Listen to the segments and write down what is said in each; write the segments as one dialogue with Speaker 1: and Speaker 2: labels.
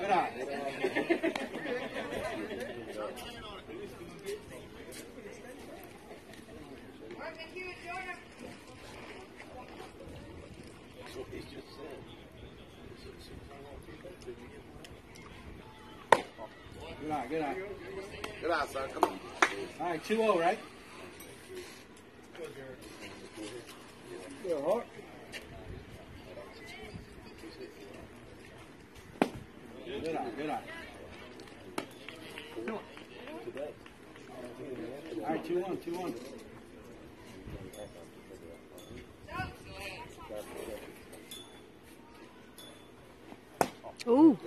Speaker 1: Good eye, good eye.
Speaker 2: Good eye, son. Come on.
Speaker 1: All right, 2-0, right? Good eye, good eye. All right, 2 1, 2 1.
Speaker 3: Ooh.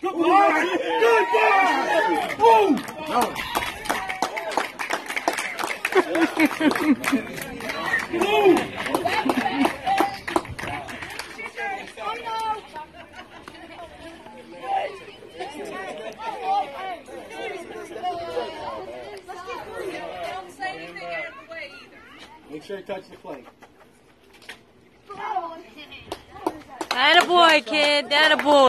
Speaker 2: Good
Speaker 1: boy! Good boy! No. Boom! Make sure you touch the plate.
Speaker 3: That a boy, kid. That a boy.